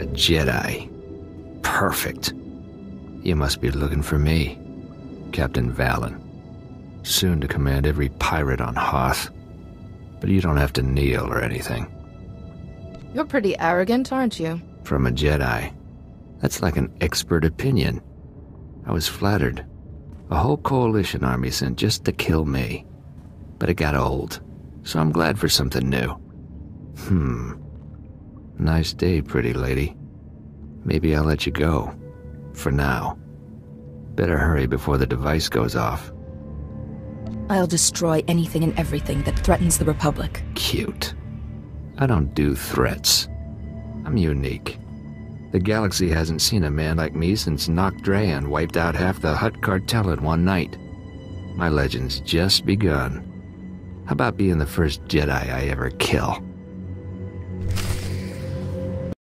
A Jedi. Perfect. You must be looking for me, Captain Valen. Soon to command every pirate on Hoth. But you don't have to kneel or anything. You're pretty arrogant, aren't you? From a Jedi. That's like an expert opinion. I was flattered. A whole coalition army sent just to kill me. But it got old, so I'm glad for something new. Hmm. Nice day, pretty lady. Maybe I'll let you go. For now. Better hurry before the device goes off. I'll destroy anything and everything that threatens the Republic. Cute. I don't do threats. I'm unique. The galaxy hasn't seen a man like me since Nok Drayen wiped out half the Hutt cartel in one night. My legend's just begun. How about being the first Jedi I ever kill?